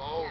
all